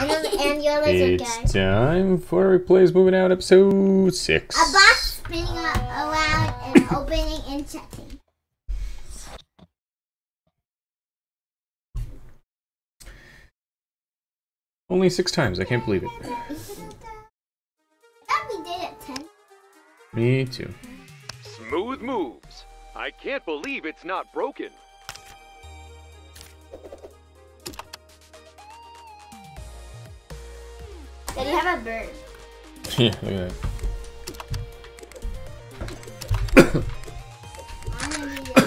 And, then, and your lizard guy. It's time for Replays Moving Out episode 6. A box spinning around and opening and checking. Only six times, I can't believe it. We did at 10. Me too. Smooth moves. I can't believe it's not broken. Did you have a bird? yeah, look at that. I'm gonna be a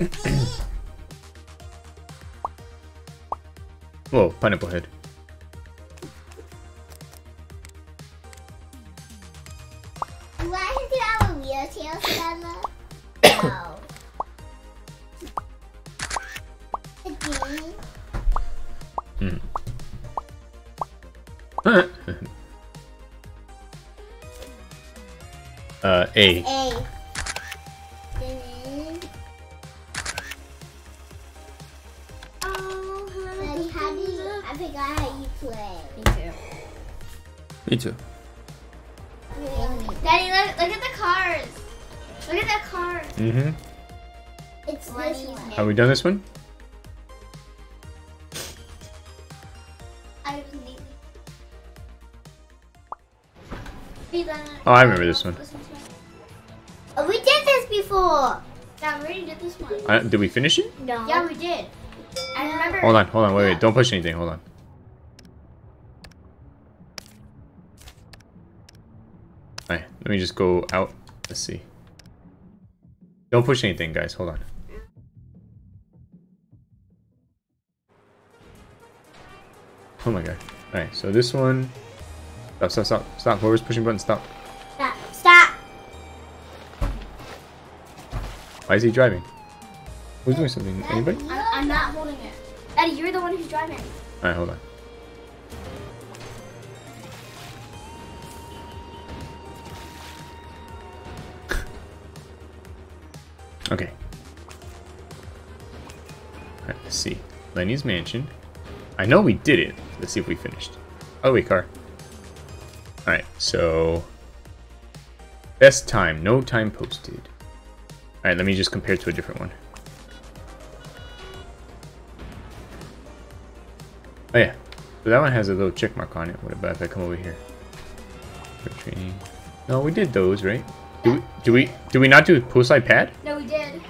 lizard. Whoa, pineapple head. A. A. Then- Oh, Daddy, how do you? I forgot how you play. Me too. Me too. Daddy, look, look at the cars. Look at the cars. Mm-hmm. It's this one. Have we done this one? I was neatly. Be done. Oh, I remember this one. Listen to it. Oh, we did this before. Yeah, we already did this one. Uh, did we finish it? No. Yeah, we did. I remember. Hold on, hold on, wait, wait, don't push anything, hold on. Alright, let me just go out. Let's see. Don't push anything, guys, hold on. Oh my god. Alright, so this one. Stop, stop, stop, stop. Whoever's pushing button, stop. Stop. Why is he driving? Who's doing something? Anybody? I'm, I'm not holding it. Daddy, you're the one who's driving. Alright, hold on. Okay. Alright, let's see. Lenny's mansion. I know we did it. Let's see if we finished. Oh, wait, car. Alright, so... Best time. No time posted. Alright, let me just compare to a different one. Oh yeah, so that one has a little check mark on it. What about if I come over here? For training. No, we did those, right? Do we, do we do we not do post-side pad? No, we did.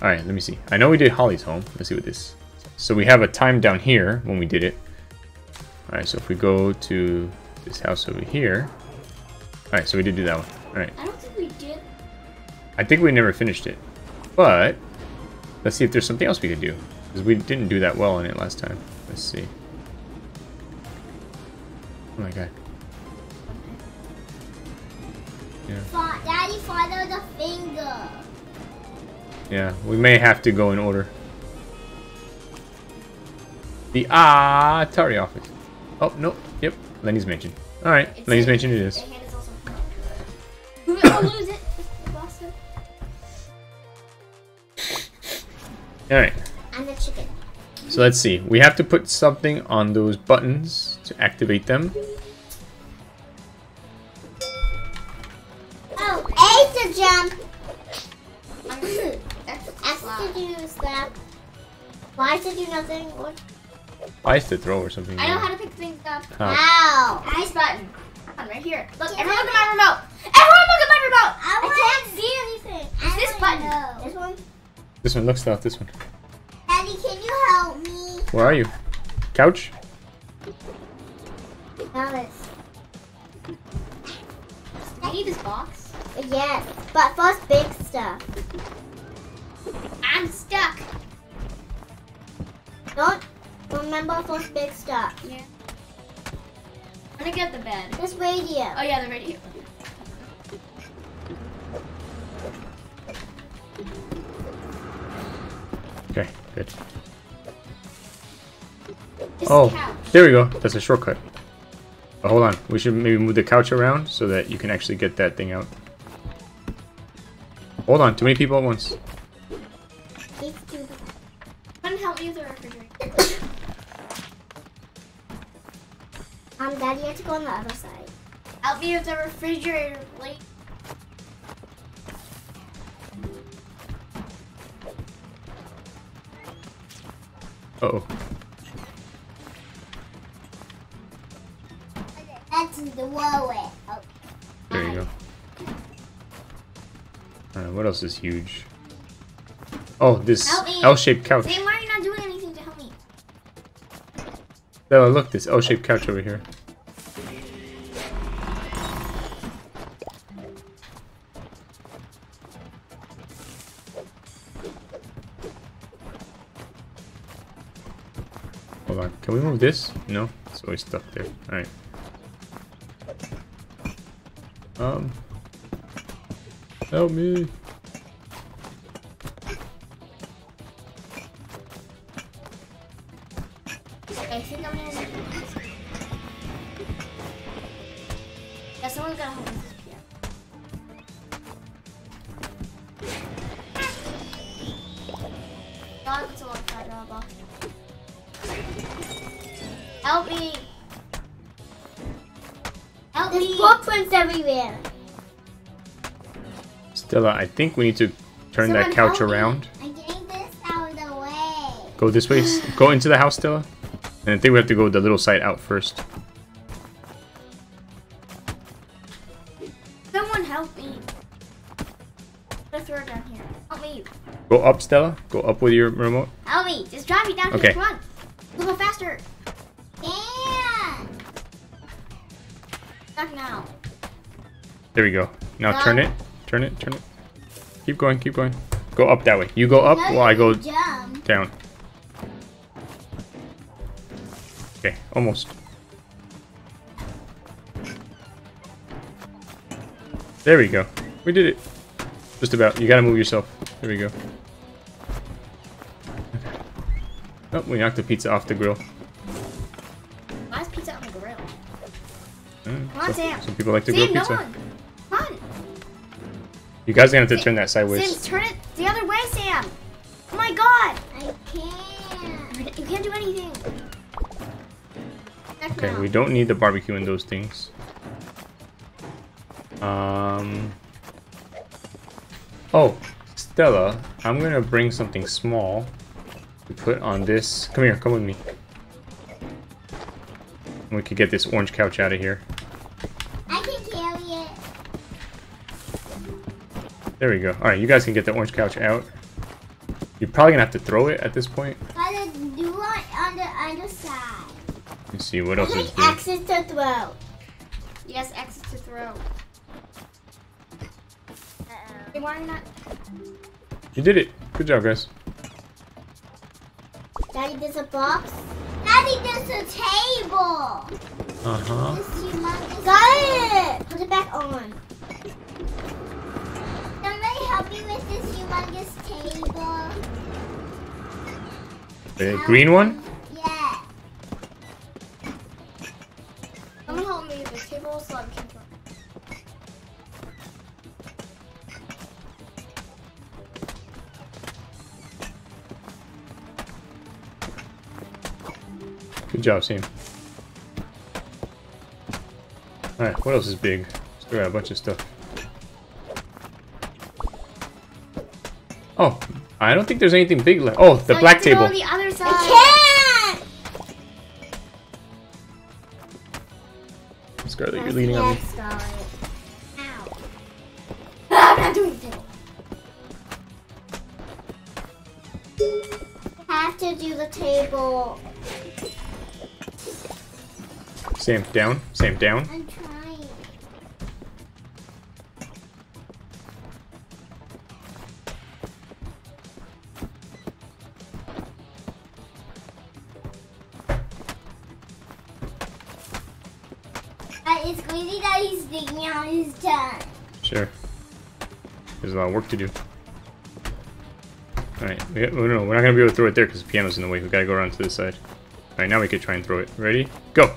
All right, let me see. I know we did Holly's home. Let's see what this. So we have a time down here when we did it. All right, so if we go to this house over here. All right, so we did do that one. All right, I don't think. I think we never finished it, but let's see if there's something else we could do because we didn't do that well in it last time. Let's see. Oh my god. Yeah. Daddy, follow the finger. Yeah, we may have to go in order. The ah, Atari office. Oh, no. Yep. Lenny's mansion. Alright, Lenny's mansion it is. Alright, And the chicken. so let's see. We have to put something on those buttons to activate them. Oh, A to jump. That's X to do slap. Y to do nothing. What? I used to throw or something. I know how to pick things up. How? Ow. This button. On right here. Look, Can everyone I- look at my remote. Everyone look at my remote. I, I can't see anything. It's I this button. know. This one. This looks stuff, this one. Daddy, can you help me? Where are you? Couch? Alice. I need this box. Yes, but first big stuff. I'm stuck. Don't remember first big stuff. Yeah. I'm gonna get the bed. This radio. Oh yeah, the radio. Good. This Oh, couch. there we go. That's a shortcut. But hold on. We should maybe move the couch around so that you can actually get that thing out. Hold on. Too many people at once. These two. Someone help me with the refrigerator. Um, Daddy had to go on the other side. Help me with the refrigerator, please. Uh oh. That's the wallet. Oh, There you go. Alright, what else is huge? Oh, this L-shaped couch. Sam, why are you not doing anything to help me? Look, this L-shaped couch over here. Move this? No, it's always stuck there. Alright. Um. Help me. Stella, I think we need to turn that couch around. I'm getting this out of the way. Go this way. Go into the house, Stella. And I think we have to go the little side out first. Someone help me! Gonna throw it down here. Help me! Go up, Stella. Go up with your remote. Help me! Just drive me down Okay. here. On! A little faster! And Back now. There we go. Now Now- turn it. Turn it. Turn it. Keep going. Keep going. Go up that way. You go up while I go jump. down. Okay, almost. There we go. We did it. Just about. You gotta move yourself. There we go. Oh, we knocked the pizza off the grill. Why is pizza on the grill? Uh, come on, some, Sam. some people like to Sam, grill no pizza. one! You guys are gonna have to turn that sideways. Sam, turn it the other way, Sam! Oh my god! I can't. You can't do anything. Back Okay, now. we don't need the barbecue in those things. Um. Oh, Stella, I'm gonna bring something small to put on this. Come here, come with me. We could get this orange couch out of here. I can carry it. There we go. All right, you guys can get the orange couch out. You're probably gonna have to throw it at this point. Gotta do it on the other side. Let's see what else is Click there. X's to throw. Yes, X to throw. Hey, why you not? You did it. Good job, guys. Daddy, there's a box. Daddy, there's a table. Uh huh. Got it. Put it back on. With humongous table. The green one. Yeah. Someone help me this table so I can it. Good job, Sam. Alright, what else is big? Still got a bunch of stuff. Oh, I don't think there's anything big left. Oh, the So black table. to on the other side. I can't. Scarlet, you're leaning on me. Scarlet. Ow. Ah, I'm not doing the table. Have to do the table. Sam, down. Sam, down. Work to do. Alright, we oh, no, we're not gonna be able to throw it there because the piano's in the way. We gotta go around to this side. Alright, now we could try and throw it. Ready? Go!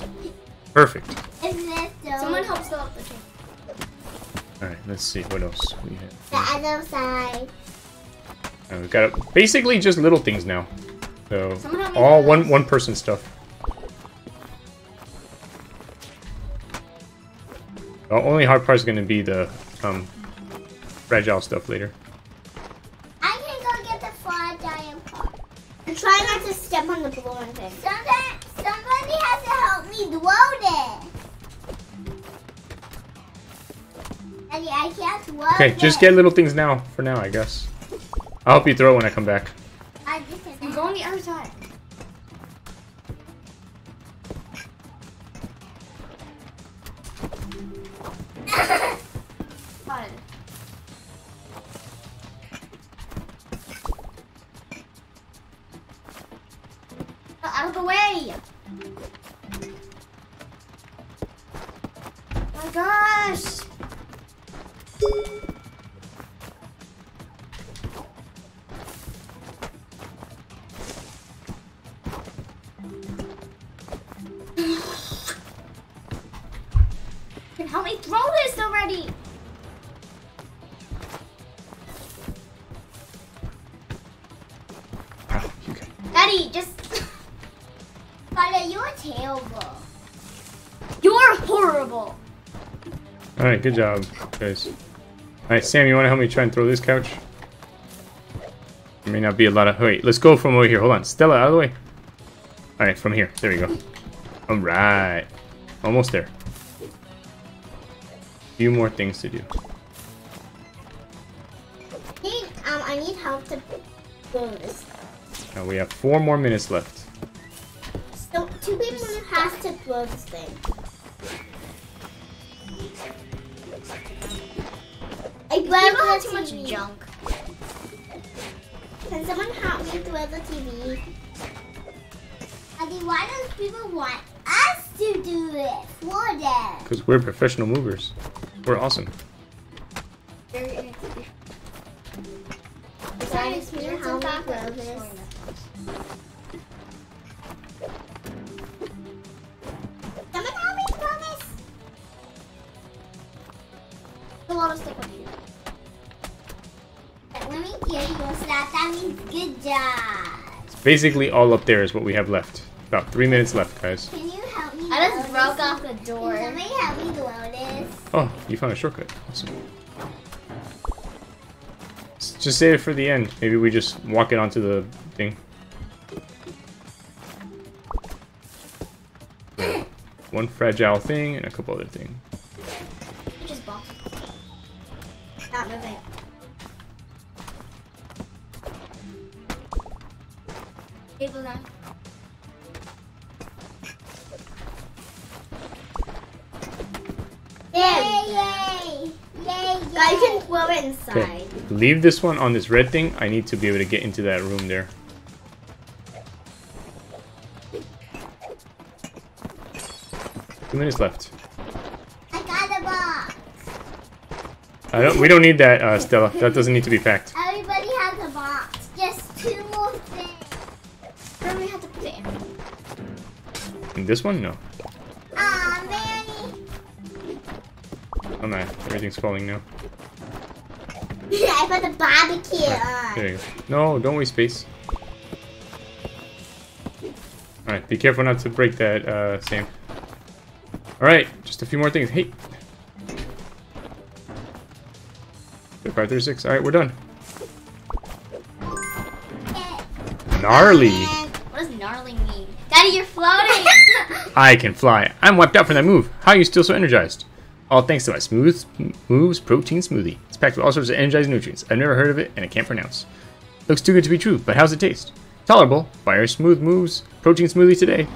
Perfect. Isn't it so? Someone help fill up the. Alright, let's see what else we have. The other side. Uh, we've got basically just little things now. So Someone help me all one one person stuff. The only hard part is going to be the um, fragile stuff later. I can go get the fragile part. And try not to step on the balloon thing. Sometimes somebody has to help me load it. Daddy, I can't load Okay, it. just get little things now. For now, I guess. I'll help you throw it when I come back. I just And go on the other side. Good job, guys. All right, Sam, you want to help me try and throw this couch? There may not be a lot of. Wait, let's go from over here. Hold on, Stella, out of the way. All right, from here. There we go. All right, almost there. A Few more things to do. Need, um, I need help to throw this. Now we have four more minutes left. So, two people have to throw this thing. I People have too much junk. Can someone help me throw the TV? Daddy, why don't people want us to do it for them? Because we're professional movers. We're awesome. Basically all up there is what we have left. About three minutes left, guys. Can you help me? I just throw broke off the door. Can somebody help me throw this? Oh, you found a shortcut. Awesome. Just save it for the end. Maybe we just walk it onto the thing. One fragile thing and a couple other things. Leave this one on this red thing. I need to be able to get into that room there. Two minutes left. I got a box. I don't. We don't need that, uh, Stella. That doesn't need to be packed. Everybody has a box. Just two more things. Where do we have to put it in? And this one, no. Aw, Manny. Oh man, everything's falling now. I put the barbecue on. There you go. No, don't waste space. Alright, be careful not to break that, uh, Sam. Alright, just a few more things. Hey! Five, three, six. Alright, we're done. Gnarly! What does gnarly mean? Daddy, you're floating! I can fly. I'm wiped out from that move. How are you still so energized? All thanks to my Smooth Moves Protein Smoothie. It's packed with all sorts of energizing nutrients. I've never heard of it, and I can't pronounce. Looks too good to be true, but how's it taste? Tolerable. Fire Smooth Moves Protein Smoothie today.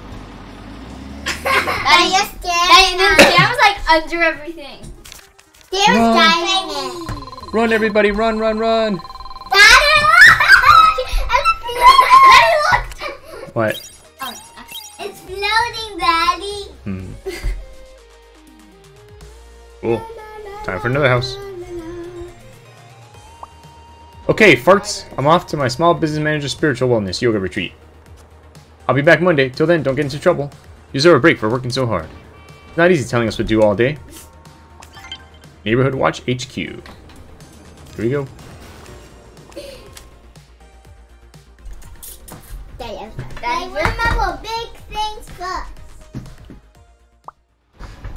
Are you scared? Daddy, the was like under everything. There's Run. diving in. Run, everybody, run, run, run! Daddy, look! What? Oh, It's Cool. Time for another house. Okay, farts. I'm off to my small business manager spiritual wellness yoga retreat. I'll be back Monday. Till then, don't get into trouble. You deserve a break for working so hard. It's not easy telling us what to do all day. Neighborhood Watch HQ. Here we go. Daddy, I'm sorry. Daddy, Like, remember, big things first.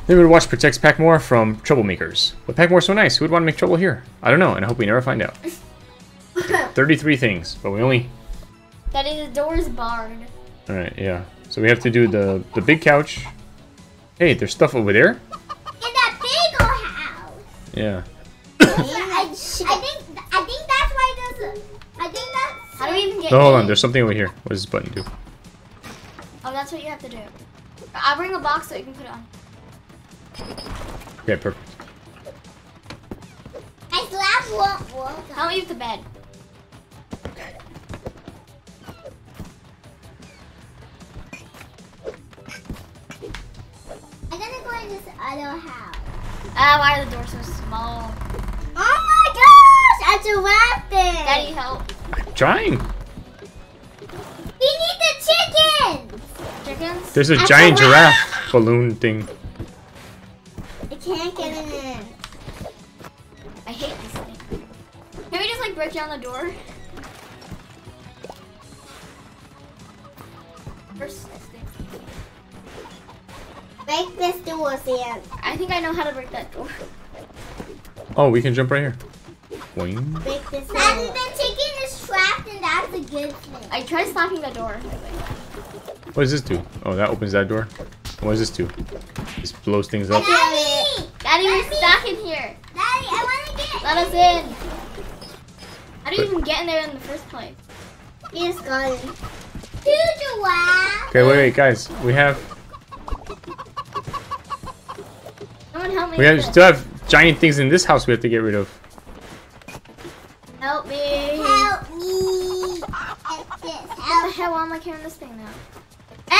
Then we would watch Protects Packmore from Troublemakers. But Packmore's so nice, who would want to make trouble here? I don't know, and I hope we never find out. 33 things, but we only... Daddy, the door is barred. Alright, yeah. So we have to do the, the big couch. Hey, there's stuff over there? In that big old house. Yeah. I, I think I think that's why there's a, I think that's How do we even get No, hold in? on, there's something over here. What does this button do? Oh, that's what you have to do. I'll bring a box so you can put it on. Okay, perfect. my slab won't work. Help me with the bed. I'm gonna go in this other house. Ah, why are the doors so small? Oh my gosh! I'm laughing. Daddy, help. Trying! we need the chicken. Chickens? There's a That's giant a giraffe balloon thing. I can't get in. I hate this thing. Can we just like break down the door? First thing. Break this door, Sam. I think I know how to break that door. Oh, we can jump right here. Boing. Break this door. And the chicken is trapped, and that's a good thing. I tried slapping the door. What does this do? Oh, that opens that door. What does this do? This blows things up. Daddy, Daddy, we're stuck in here. Daddy, I want to get. Let us in. How do you even get in there in the first place? He's gone. To giraffe. Okay, wait, wait, guys. We have Someone help me. we have still have giant things in this house we have to get rid of. Help me. Help me. At this. What the hell? Am I carrying this thing now?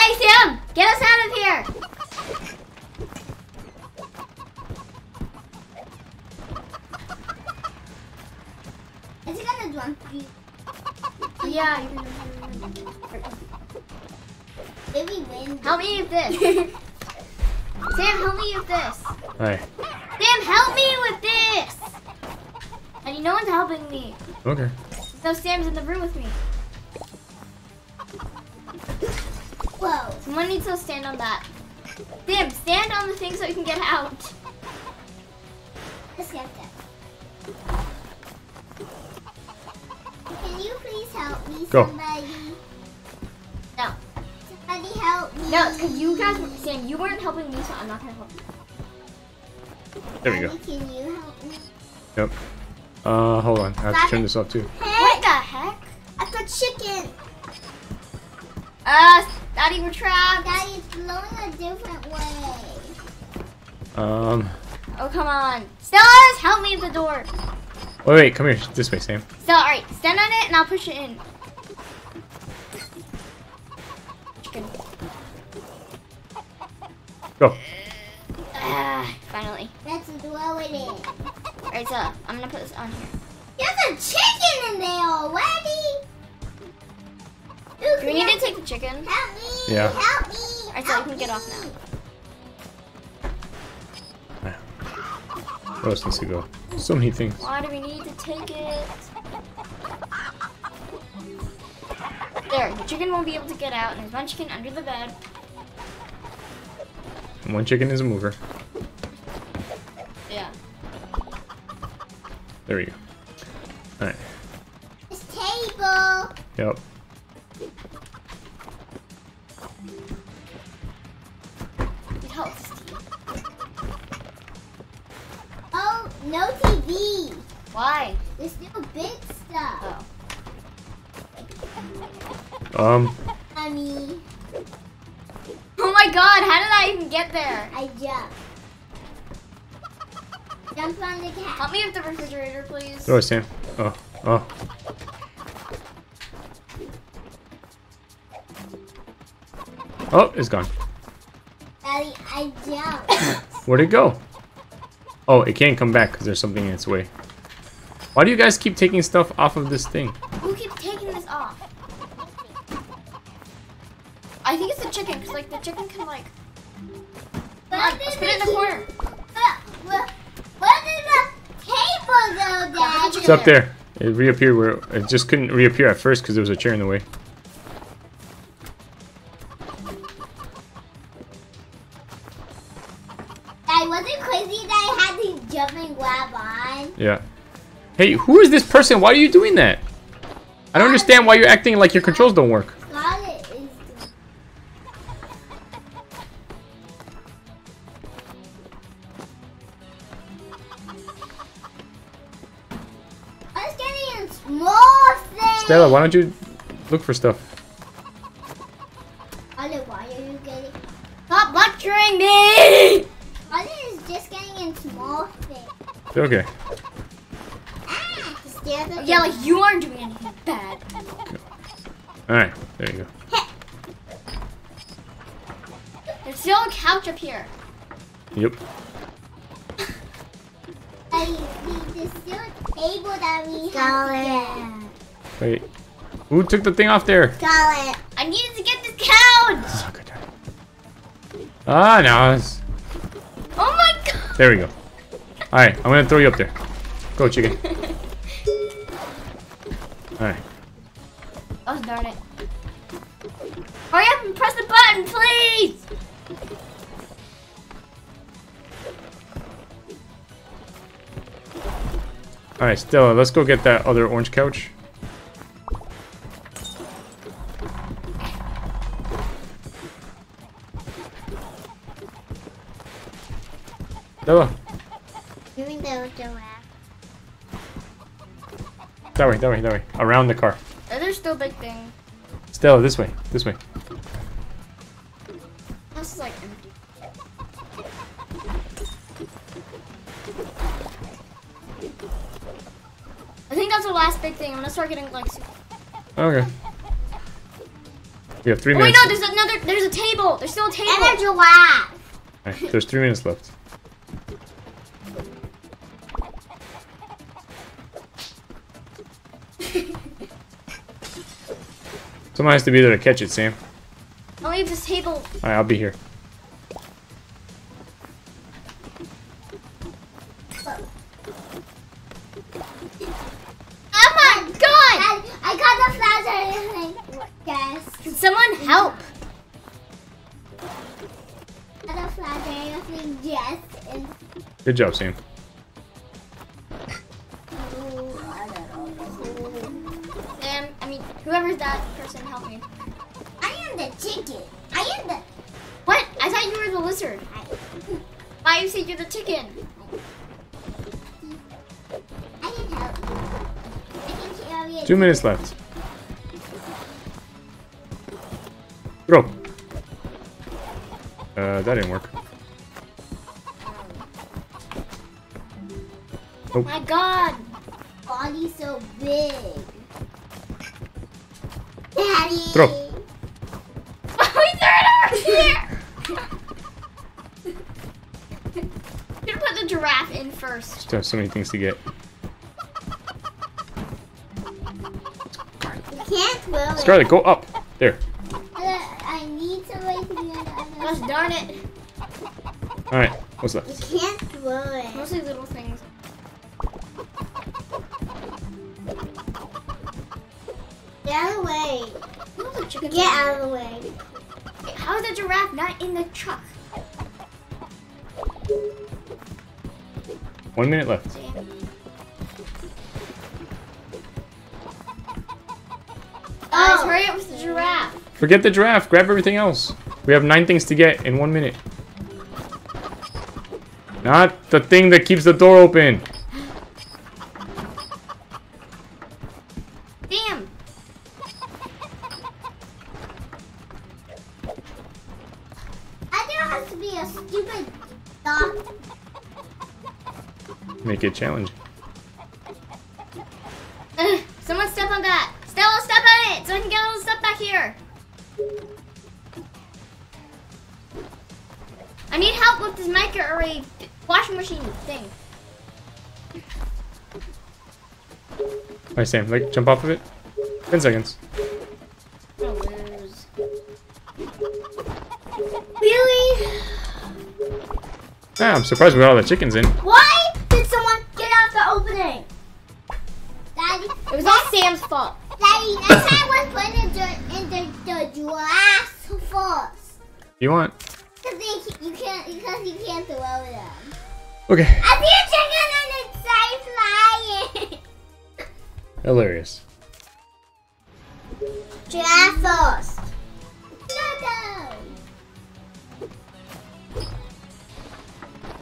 Hey, Sam! Get us out of here! Is he gonna jump you? Yeah, you can. Maybe win. Help me with this. Sam, help me with this. Alright. Sam, help me with this! And no one's helping me. Okay. So Sam's in the room with me. Whoa. Someone needs to stand on that. Sam, stand on the thing so you can get out. Let's get that. Can you please help me, Go. somebody? No. Somebody help me. No, it's because you guys, were, Sam, you weren't helping me, so I'm not gonna help you. There we go. Can you help me? Yep. Uh, hold on. I have to turn this off too. What the heck? I got chicken. Uh, Daddy, we're trapped. Daddy, it's blowing a different way. Um. Oh, come on. Stella, help me with the door. Wait, wait. Come here. This way, Sam. Stella, alright, stand on it and I'll push it in. Chicken. Go. Ah, finally. Let's blow it in. Alright, so I'm gonna put this on here. There's a chicken in there already. Dude, Do we need to take the chicken? Help me. Yeah. Help me. Alright, so you help can get off now. Where else needs to go? So many things. Why do we need to take it? There, the chicken won't be able to get out, and there's one chicken under the bed. And one chicken is a mover. Yeah. There we go. Throw it, Sam. Oh. Oh. Oh, it's gone. Daddy, I jump. Where'd it go? Oh, it can't come back because there's something in its way. Why do you guys keep taking stuff off of this thing? It's up there. It reappeared where it just couldn't reappear at first because there was a chair in the way. I wasn't crazy that I had to jumping grab on. Yeah. Hey, who is this person? Why are you doing that? I don't understand why you're acting like your controls don't work. Stella, why don't you look for stuff? Olive, why are you getting? Stop lecturing me! Olive is just getting in small things. Okay. Ah, stairs Yeah, like you aren't doing anything bad. Alright, there you go. There's still a couch up here. Yep. I see there's still a table that we have to Wait. Who took the thing off there? get. Scarlet. I needed to get this couch! Oh, good. Ah, no. it's- Oh my god! There we go. Alright, I'm gonna throw you up there. Go, chicken. Alright. Oh darn it. Hurry up and press the button, please! Alright, Stella, let's go get that other orange couch. That way, that way, that way. Around the car. Oh, there's still a big thing. Stella, this way, this way. This is like empty. I think that's the last big thing. I'm gonna start getting like. super- Okay. We have three Oh wait, minutes. no, there's another. There's a table. There's still a table. And a giraffe. Alright, there's three minutes left. Someone has to be there to catch it, Sam. I'll leave this table. Alright, I'll be here. Oh my god! I, I got the flash Yes. Can someone help? I got the flash Yes. Good job, Sam. Two minutes left. Throw. Uh, that didn't work. Oh, My God! Body so big. Daddy. Throw. we threw it over here. Have put the giraffe in first. still have so many things to get. Can't throw it. Scarlet, go up. There. Uh, I need somebody to be on the other Gosh side. darn it. Alright, what's left? You can't throw it. Mostly little things. Get out of the way. What was the chicken? Get out of the way. How is the giraffe not in the truck? One minute left. Hurry up with the giraffe. Forget the draft. Grab everything else. We have nine things to get in one minute. Not the thing that keeps the door open. Sam, like jump off of it. Ten seconds. I'm. Really? Ah, I'm surprised we got all the chickens in. Why did someone get out the opening? Daddy, It was all Sam's fault. Daddy, next time was put in the, in the, the glass first. You want? Because you can't, because you can't throw them. Okay. I see a chicken Hilarious. Giraffe first. No, no.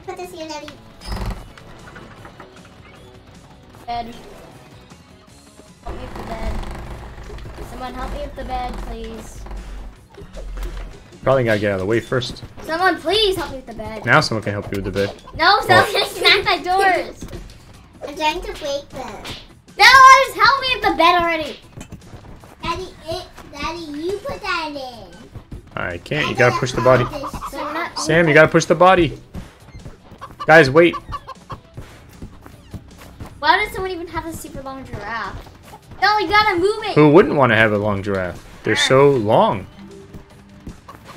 Put this here, Daddy. Bed. Help me with the bed. Someone help me with the bed, please. Probably gotta get out of the way first. Someone please help me with the bed. Now someone can help you with the bed. No, someone's gonna smack my doors. I'm trying to break them. No, just help me with the bed already. Daddy, it, Daddy, you put that in. I can't. You gotta push the body. So we're not. Sam, you gotta push the body. Guys, wait. Why does someone even have a super long giraffe? No, you gotta move it. Who wouldn't want to have a long giraffe? They're so long.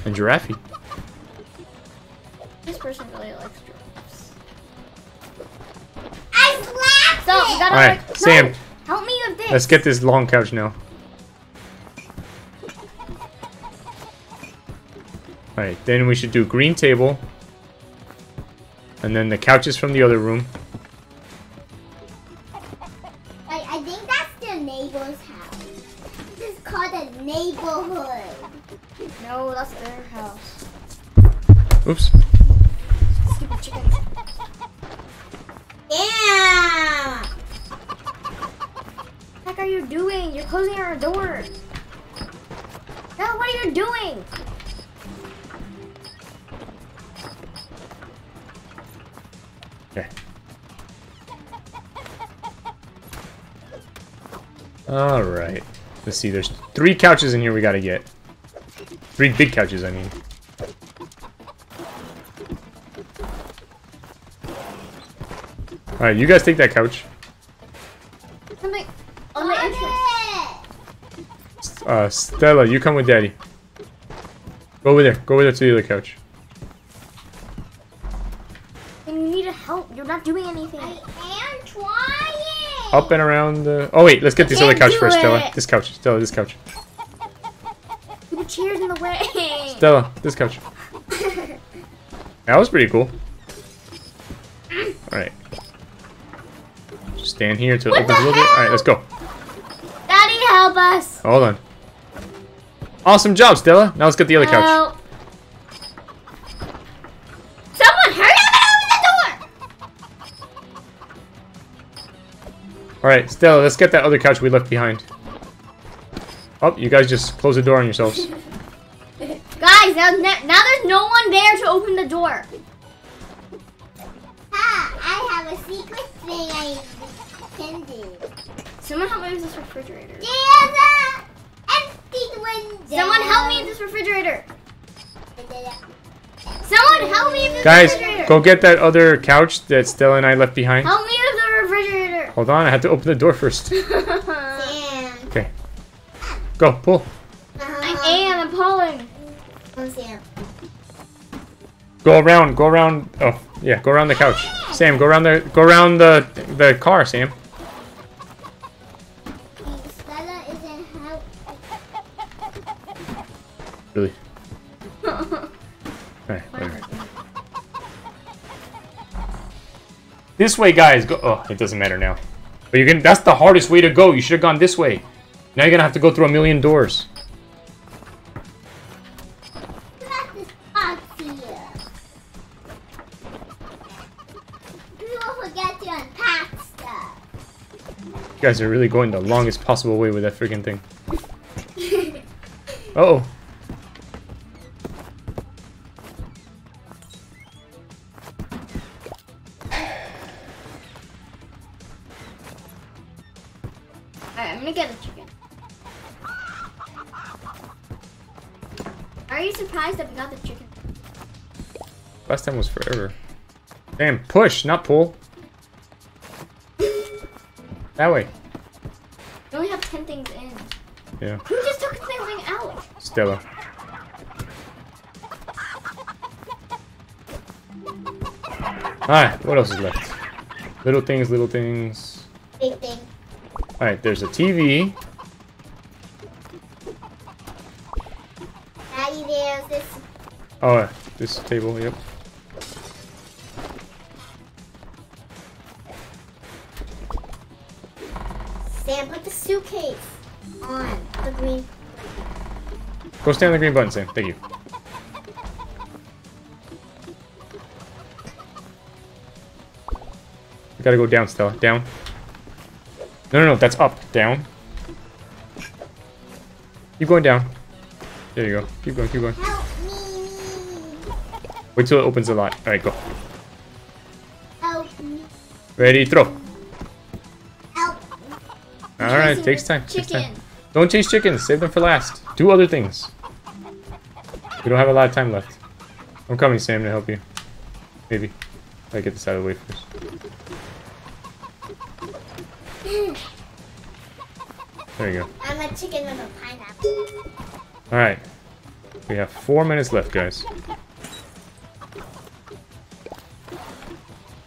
And giraffe. This person really likes slapped you gotta Alright, like, no, Sam. help me with this. Let's get this long couch now. Alright, then we should do green table. And then the couches from the other room. I, I think that's the neighbor's house. This is called a neighborhood. No, that's their house. Oops. Stupid chicken. Yeah. Are you doing? You're closing our door. No, what are you doing? Okay. Alright. Let's see, there's three couches in here we gotta get. Three big couches, I mean. Alright, you guys take that couch. Something on the entrance. Uh, Stella, you come with Daddy. Go over there. Go over there to the other couch. And you need to help. You're not doing anything. I am trying. Up and around the... Oh, wait. Let's get this other couch do first, Stella. This couch. Stella, this couch. The chair's in the way. Stella, this couch. That was pretty cool. Alright. Just stand here till it opens a little bit. Alright, let's go. Daddy, help us. Hold on. Awesome job, Stella. Now let's get the other couch. Someone hurry up and open the door. Alright, Stella, let's get that other couch we left behind. Oh, you guys just close the door on yourselves. Guys, now, now there's no one there to open the door. Ha, I have a secret thing I intended. Someone help me with this refrigerator. There's a empty window. Someone help me in this refrigerator. Someone help me with this Guys, refrigerator. go get that other couch that Stella and I left behind. Help me with the refrigerator. Hold on, I have to open the door first. Sam. Okay. Go, pull. I am. I'm pulling. Sam. Go around, go around. Oh, yeah, go around the couch. Sam, go around the go around the the car, Sam. This way, guys. Go. Oh, it doesn't matter now. But you're gonna. That's the hardest way to go. You should have gone this way. Now you're gonna have to go through a million doors. Look at this box here. People forget to unpack stuff. You guys are really going the longest possible way with that freaking thing. Uh oh. Surprised that we got the chicken? Last time was forever. Damn, push, not pull. That way. We only have 10 things in. Yeah. Who just took something out? Stella. Alright, what else is left? Little things, little things. Big thing. Alright, there's a TV. Yeah, this. Oh, this table, yep. Sam, put the suitcase on the green. Go stand on the green button, Sam. Thank you. We gotta go down, Stella. Down. No, no, no. That's up. Down. Keep going down. There you go. Keep going, keep going. Help me. Wait till it opens a lot. Alright, go. Help me. Ready, throw. Help. Alright, takes time. Takes time. Don't chase chickens. Save them for last. Do other things. We don't have a lot of time left. I'm coming, Sam, to help you. Maybe. I get this out of the way first. There you go. I'm a chicken with a pineapple. Alright. We have four minutes left, guys.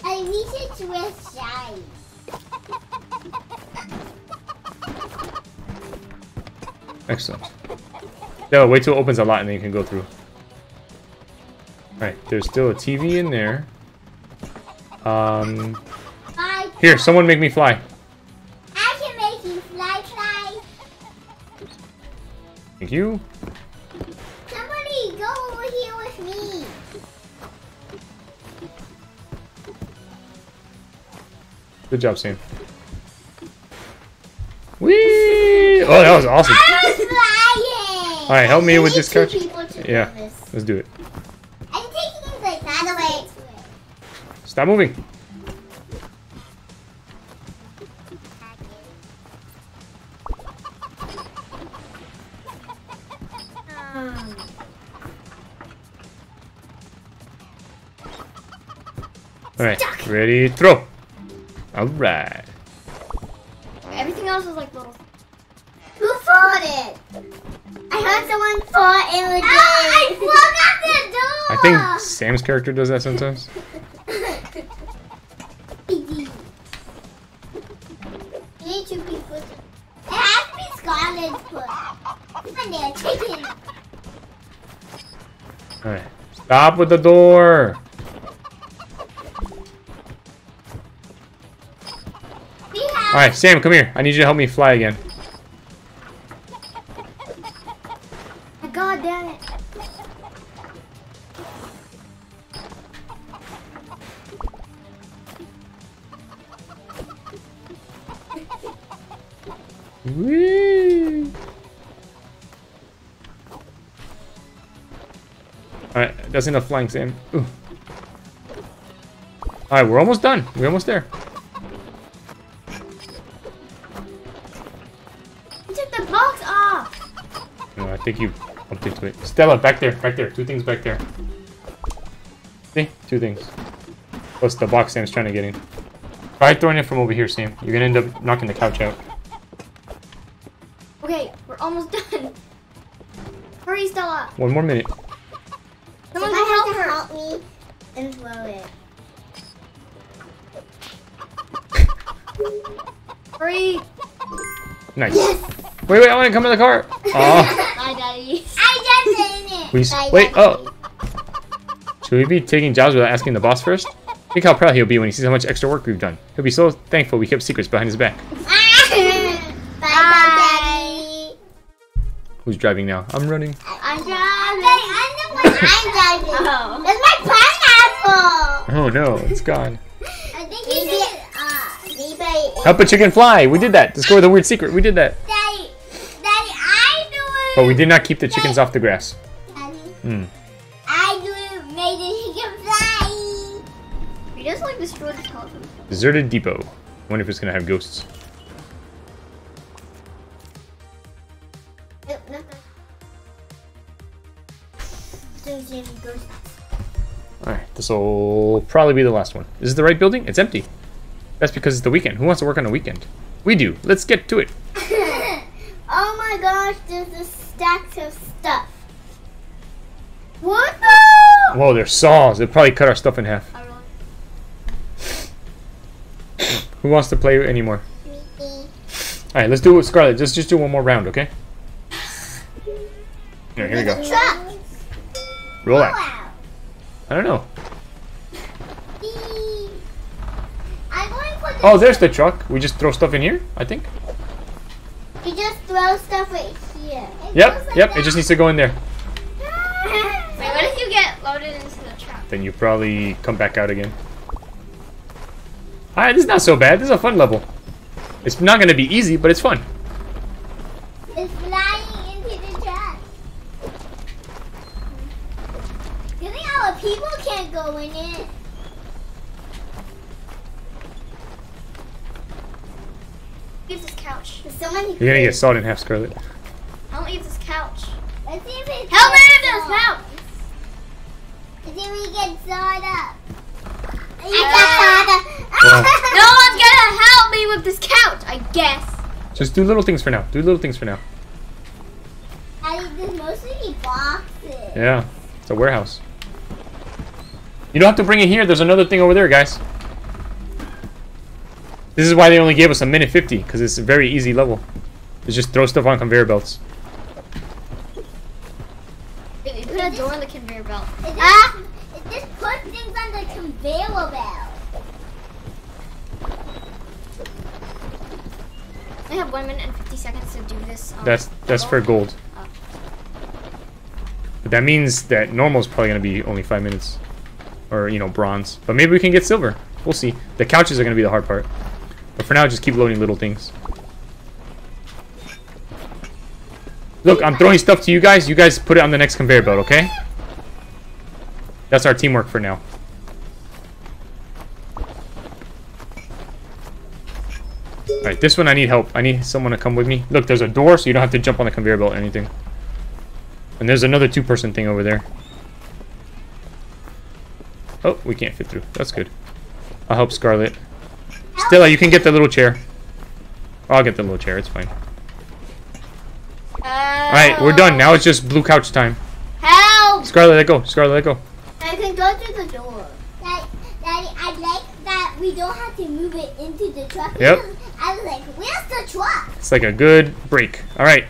I need shine. Excellent. No, wait till it opens a lot and then you can go through. Alright, there's still a TV in there. Um, here, someone make me fly. I can make you fly, fly. Thank you. Good job, Sam. Whee! Oh, that was awesome. I was flying. Alright, help me with this two couch. people to do Yeah, this. let's do it. I'm taking it like that away. Stop moving. Um, Alright, ready, throw. Alright. Everything else is like little. who fought it? I heard someone fought in the ah, I flung out the door. I think Sam's character does that sometimes. You need two people. It has to be Scarlet's foot. Come on there, chicken. Alright. Stop with the door. Alright, Sam, come here. I need you to help me fly again. God damn it. Whee! Alright, that's enough flying, Sam. Alright, we're almost done. We're almost there. Think you bumped into it. Stella, back there, back there. Two things back there. See? Two things. Plus the box Sam's trying to get in. Try throwing it from over here, Sam. You're gonna end up knocking the couch out. Okay, we're almost done. Hurry, Stella. One more minute. Someone Someone help her. help me and throw it. Hurry. Nice. Wait, wait, I want to come in the car. Oh, Bye, Daddy. I just did it. we. Wait, oh. Should we be taking jobs without asking the boss first? Think how proud he'll be when he sees how much extra work we've done. He'll be so thankful we kept secrets behind his back. Bye, bye, Daddy. Who's driving now? I'm running. I'm I'm, driving. I'm the one I'm driving. Oh. That's my pineapple. Oh no, it's gone. I think maybe, uh, maybe Help a chicken fly. We did that. Discover the weird secret. We did that. But we did not keep the chickens off the grass. Daddy, Hmm. I do it. Made it. He can fly. We just like destroyed the house. Deserted depot. Wonder if it's gonna have ghosts. Nope, nothing. Soon, soon, he goes. Alright, this will probably be the last one. Is this the right building? It's empty. That's because it's the weekend. Who wants to work on a weekend? We do. Let's get to it. oh my gosh, there's a stack of stuff. What the? Whoa, they're saws. They'll probably cut our stuff in half. Who wants to play anymore? Me. Alright, let's do it, Scarlet. Let's just do one more round, okay? Here, here we go. truck. Roll out. I don't know. Beep. I'm going for the. Oh, there's the truck. We just throw stuff in here, I think. You just throw stuff right here. Yeah. Yep, like yep, it just needs to go in there. Wait, what if you get loaded into the trap? Then you probably come back out again. Alright, this is not so bad. This is a fun level. It's not going to be easy, but it's fun. It's flying into the trap. You think our people can't go in it? This couch. There's so many. You're going to get sawed in half, Scarlet. I don't use this couch. Let's see if it Help me gets with this sawed. couch! Let's see if we get sawed up. Uh, I Well- No one's gonna help me with this couch, I guess. Just do little things for now. Do little things for now. Daddy, there's mostly boxes. Yeah, it's a warehouse. You don't have to bring it here. There's another thing over there, guys. This is why they only gave us a minute 50, because it's a very easy level. It's just throw stuff on conveyor belts. Wait, they put a door on the conveyor belt. It just, Ah! it just puts things on the conveyor belt. I have one minute and 50 seconds to do this. Um, That's that's for gold. Oh. But that means that normal is probably going to be only five minutes. Or, you know, bronze. But maybe we can get silver. We'll see. The couches are going to be the hard part. But for now, just keep loading little things. Look, I'm throwing stuff to you guys. You guys put it on the next conveyor belt, okay? That's our teamwork for now. This one I need help. I need someone to come with me. Look, there's a door, so you don't have to jump on the conveyor belt or anything. And there's another two-person thing over there. Oh, we can't fit through. That's good. I'll help Scarlet. Stella, you can get the little chair. I'll get the little chair. It's fine. Alright, we're done. Now it's just blue couch time. Help! Scarlet, let go. Scarlet, let go. I can go through the door. Daddy, Daddy, I like that we don't have to move it into the truck. Yep. because I was like, where's the truck? It's like a good break. Alright.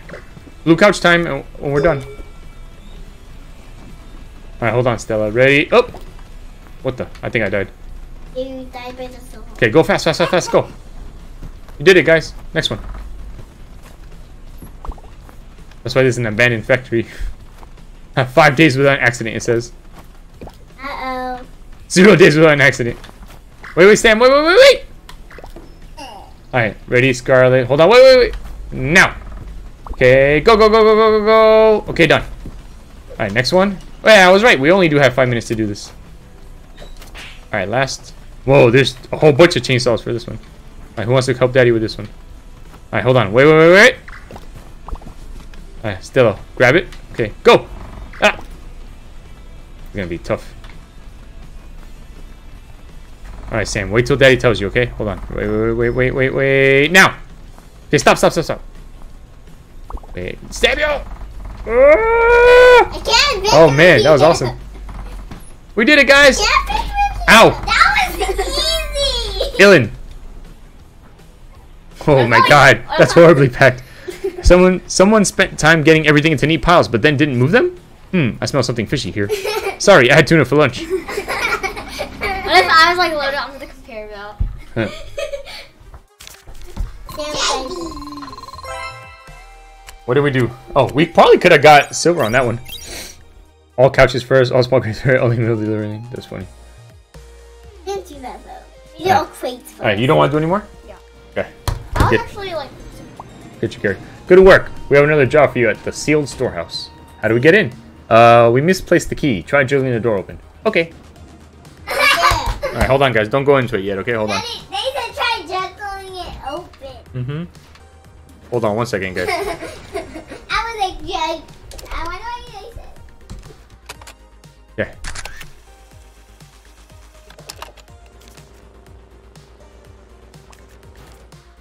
Blue couch time, and we're done. Alright, hold on, Stella. Ready? Oh! What the? I think I died. You died by the. Okay, go fast, fast, fast, fast, go. You did it, guys. Next one. That's why this is an abandoned factory. Five days without an accident, it says. Uh-oh. Zero days without an accident. Wait, wait, Sam, wait, wait, wait, wait! Alright, ready, Scarlet. Hold on, wait, wait, wait. Now. Okay, go, go, go, go, go, go, go. Okay, done. Alright, next one. Oh, yeah, I was right. We only do have five minutes to do this. Alright, last. Whoa, there's a whole bunch of chainsaws for this one. Alright, who wants to help Daddy with this one? Alright, hold on. Wait, wait, wait, wait. Alright, Stella, grab it. Okay, go. Ah. It's gonna be tough. Alright, Sam, wait till Daddy tells you, okay? Hold on. Wait, wait, wait, wait, wait, wait. Now! Okay, stop, stop, stop, stop. Wait. Stab you! I can't Oh man, that was awesome. We did it, guys! Can't fit with you. Ow! That was easy. Dylan! Oh my god, that's horribly packed. Someone someone spent time getting everything into neat piles, but then didn't move them? Hmm, I smell something fishy here. Sorry, I had tuna for lunch. What if I was like loaded onto the conveyor belt? What did we do? Oh, we probably could have got silver on that one. All couches first, all small crates first, only middle delivery. That's funny. Didn't do that though. You Yeah. all crates first. Alright, you don't want to do anymore? Yeah. Okay. I was Get- actually like, Get your carry. Good work. We have another job for you at the sealed storehouse. How do we get in? Uh, we misplaced the key. Try jiggling the door open. Okay. Alright, hold on, guys. Don't go into it yet, okay? Hold on. They said try juggling it open. Mm-hmm. Hold on one second, guys. I was like, yeah. I wonder what they said. Yeah.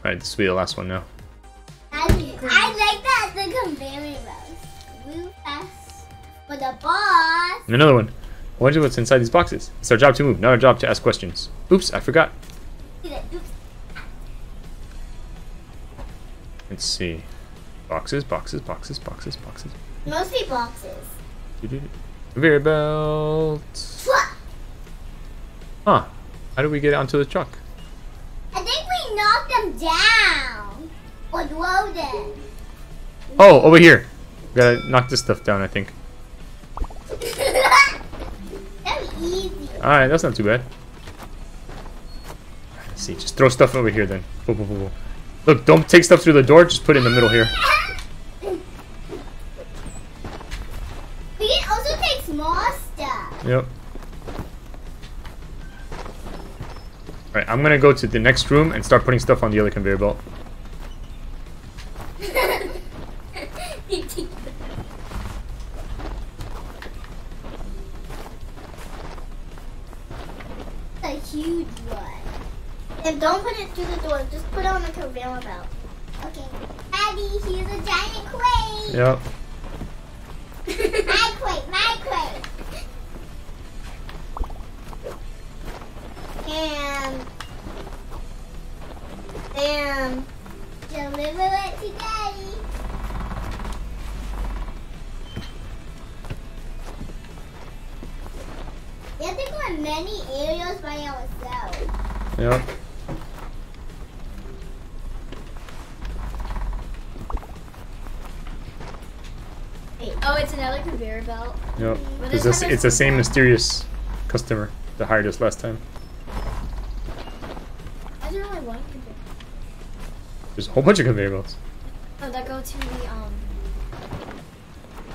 Alright, this will be the last one now. I, I like that the conveyor belts move fast. for the boss. And another one. I wonder what's inside these boxes. It's our job to move, not our job to ask questions. Oops, I forgot. Let's see. Boxes, boxes, boxes, boxes, boxes. Mostly boxes. Conveyor belt. Huh. How do we get onto the truck? I think we knocked them down. Or drove them. Oh, over here. We Gotta knock this stuff down, I think. Alright, that's not too bad. Let's see, just throw stuff over here then. Look, don't take stuff through the door, just put it in the middle here. We can also take small stuff. Yep. Alright, I'm gonna go to the next room and start putting stuff on the other conveyor belt. And don't put it through the door. Just put it on the conveyor belt. Okay. Daddy, here's a giant crate. Yep. my crate, my crate. And and deliver it to Daddy. We have to go in many areas by ourselves. Yep. Oh, it's another conveyor belt. Yep. But It's, this the- it's the same mysterious customer that hired us last time. I don't really want conveyor. There's a whole bunch of conveyor belts. Oh, that go to the um.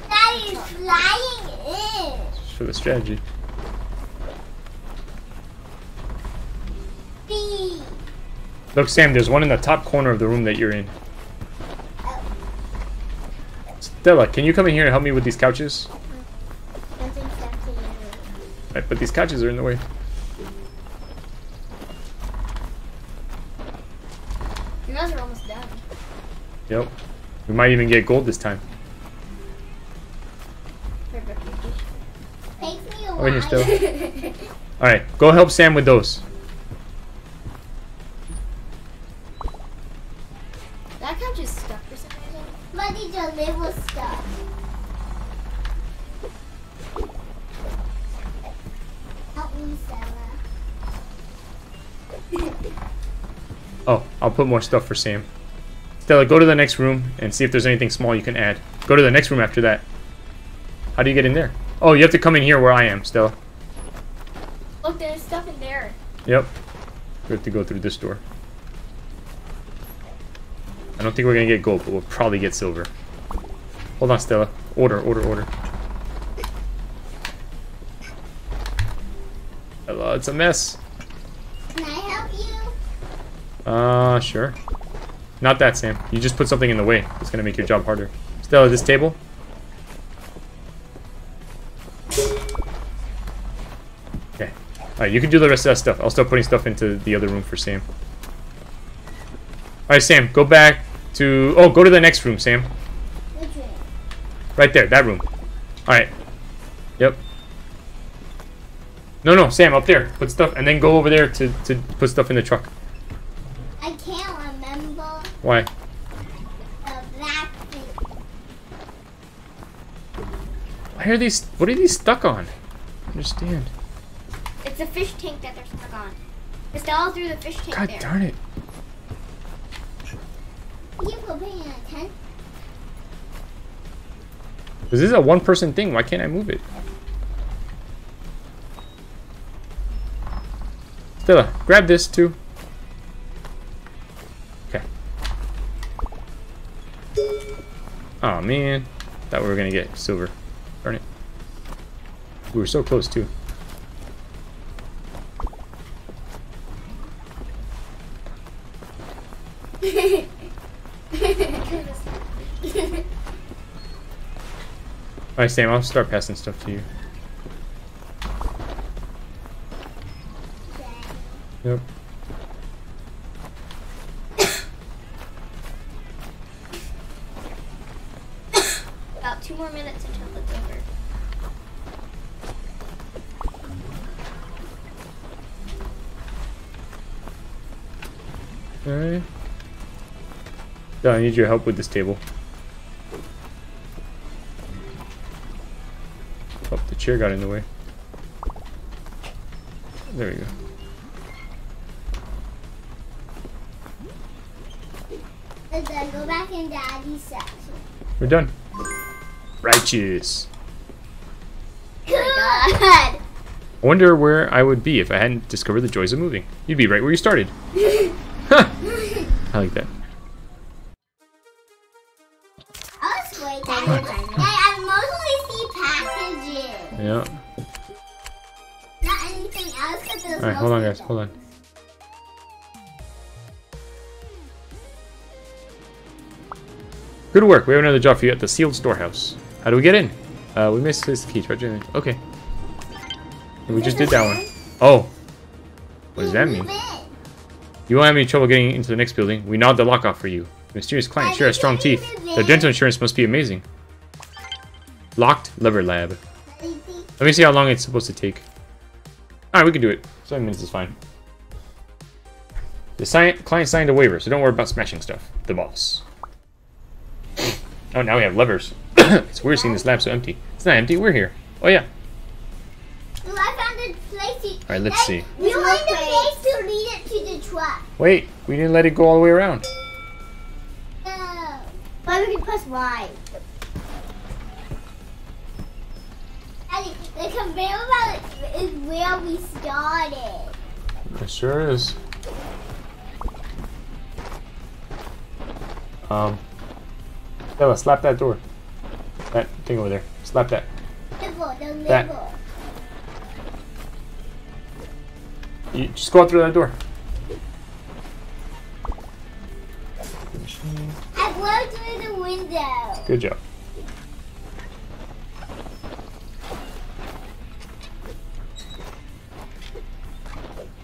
Daddy's flying in. Just for the strategy. B. Look, Sam, there's one in the top corner of the room that you're in. Oh, Stella, can you come in here and help me with these couches? nothing stuck to you. Right, but these couches are in the way. You guys are almost done. Yep. We might even get gold this time. Takes me a while. and you're still. Alright, go help Sam with those. Put more stuff for Sam. Stella, go to the next room and see if there's anything small you can add. Go to the next room after that. How do you get in there? Oh, you have to come in here where I am, Stella. Look, there's stuff in there. Yep. We have to go through this door. I don't think we're gonna get gold, but we'll probably get silver. Hold on, Stella. Order, order, order. Hello, it's a mess. Can I help you? Uh, sure. Not that, Sam. You just put something in the way. It's gonna make your job harder. Stella, this table? Okay. Alright, you can do the rest of that stuff. I'll start putting stuff into the other room for Sam. Alright, Sam, go back to... Oh, go to the next room, Sam. Right there, that room. Alright. Yep. No, no, Sam, up there. Put stuff, and then go over there to, to put stuff in the truck. I can't remember Why? the black thing. Why are these... What are these stuck on? I understand. It's a fish tank that they're stuck on. It's all through the fish tank God there. darn it. You were paying attention. This is a one person thing. Why can't I move it? Stella, grab this too. Oh man. Thought we were gonna get silver. Darn it. We were so close too. Alright, Sam, I'll start passing stuff to you. Yep. Alright. No, I need your help with this table. Oh, the chair got in the way. There we go. And then uh, go back in Daddy's section. We're done. Righteous. Good. I wonder where I would be if I hadn't discovered the joys of moving. You'd be right where you started. I like that. Yeah. Not anything else because there's Alright, hold on, guys. Hold on. Good work. We have another job for you at the sealed storehouse. How do we get in? Uh, we missed this key. To- Okay. We just did that one. Oh. What does that mean? You won't have any trouble getting into the next building. We gnawed the lock off for you. Mysterious client sure has strong teeth. Their dental insurance must be amazing. Locked lever lab. Let me see how long it's supposed to take. Alright, we can do it. Seven minutes is fine. The si client signed a waiver, so don't worry about smashing stuff. The boss. Oh, now we have levers. it's weird seeing this lab so empty. It's not empty, we're here. Oh yeah. Ooh, I found a place to... Alright, let's see. We find a place to lead it to the truck. Wait, we didn't let it go all the way around. No. But we can press Y. And the conveyor belt is where we started. It sure is. Um, Bella, slap that door. That thing over there. Slap that. Level, the That- You just go out through that door. I blew through the window. Good job.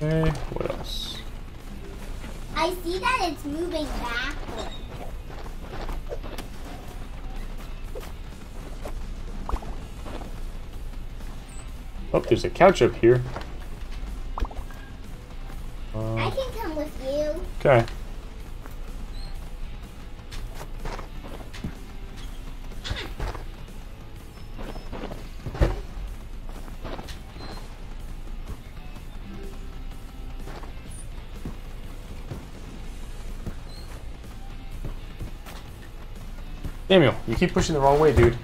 Okay, what else? I see that it's moving backwards. Oh, there's a couch up here. I can come with you. okay. Keep pushing the wrong way, dude.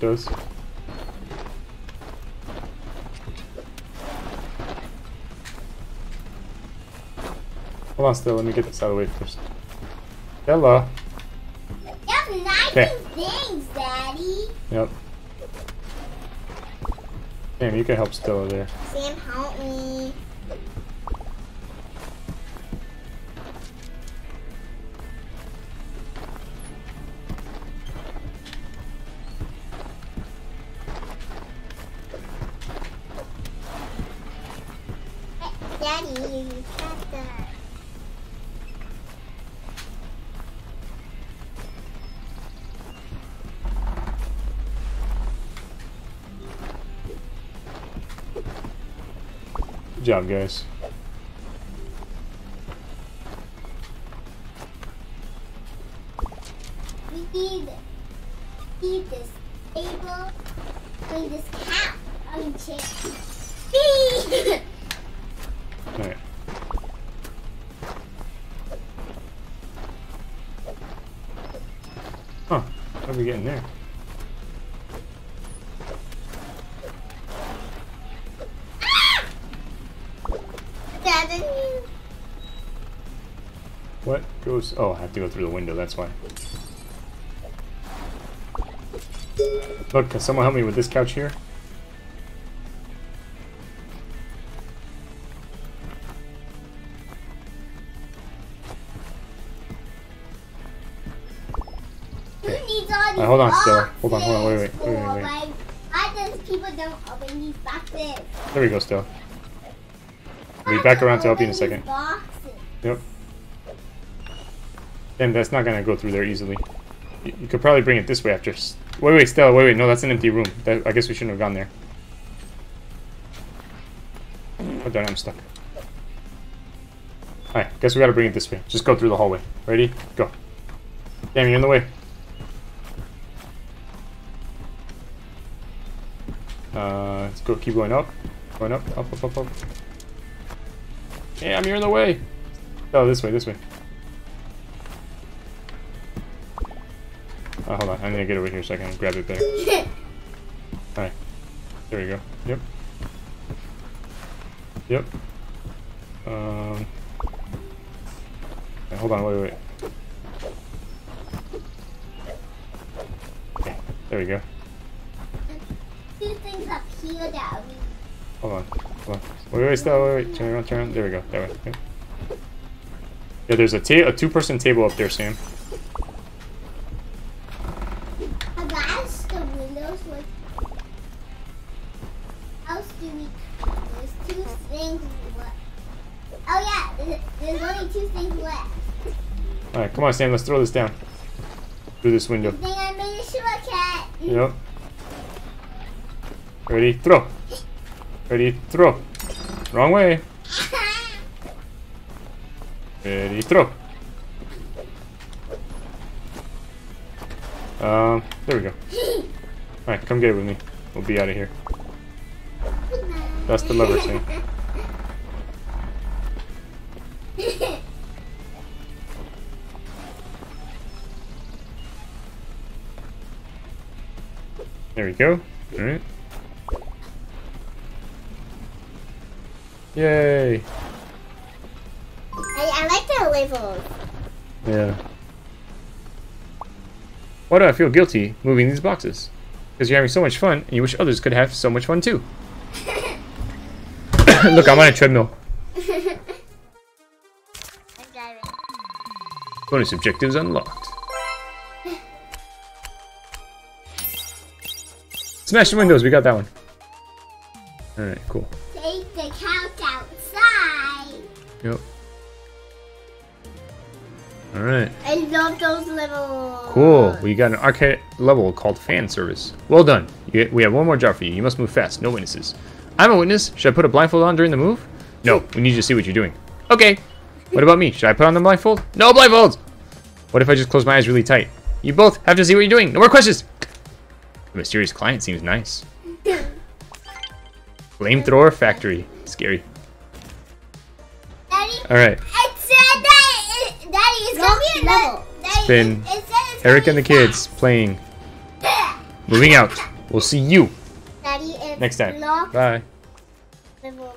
Does. Hold on, still. Let me get this out of the way first. Stella. That's nice Okay. things, Daddy. Yep. Damn, you can help Stella there. Sam, help me. Job, guys. Goes... Oh, I have to go through the window, that's why. Look, can someone help me with this couch here? Who needs all these hold on, Stella. Hold on, hold on, wait, wait, wait, wait, wait. Why does people don't open these boxes? There we go, Stella. I'll be back around to help you in a second. Boxes. Yep. Damn, that's not gonna go through there easily. You, you could probably bring it this way after. Wait, wait, Stella, wait, wait. No, that's an empty room. That, I guess we shouldn't have gone there. Oh darn, I'm stuck. Alright, guess we gotta bring it this way. Just go through the hallway. Ready? Go. Damn, you're in the way. Uh, let's go. Keep going up. Going up, up, up, up, up. Damn, you're in the way. Oh, this way, this way. Oh, hold on. I need to get over here so I can grab it better. Alright. There we go. Yep. Yep. Um. okay, hold on. Wait, wait. Okay. There we go. Two things up here that we Hold on. Hold on. Wait, wait, stop. Wait, wait. Turn around, turn around. There we go. That way. Okay. Yeah, there's a, ta a two-person table up there, Sam. Things left. Oh yeah, there's, only two things left. Alright, come on, Sam. Let's throw this down. Through this window. I made a shortcut. Yep. Ready, throw. Ready, throw. Wrong way. Ready, throw. Um, there we go. Alright, come get it with me. We'll be out of here. That's the lever thing. we go. Alright. Yay! I, I like the levels. Yeah. Why do I feel guilty moving these boxes? Because you're having so much fun, and you wish others could have so much fun too. Look, I'm on a treadmill. Bonus objectives unlocked. Smash the windows, we got that one. Alright, cool. Take the couch outside. Yep. Alright. I love those levels. Cool. We got an arcade level called fan service. Well done. You we have one more job for you. You must move fast. No witnesses. I'm a witness. Should I put a blindfold on during the move? No. We need you to see what you're doing. Okay. What about me? Should I put on the blindfold? No blindfolds! What if I just close my eyes really tight? You both have to see what you're doing. No more questions. The mysterious client seems nice. Flamethrower factory. Scary. Daddy, Alright. it said that it, Daddy is gonna be another. Daddy, been it, it it's Eric and the be kids playing. Moving out. We'll see you Daddy, next time. Bye. level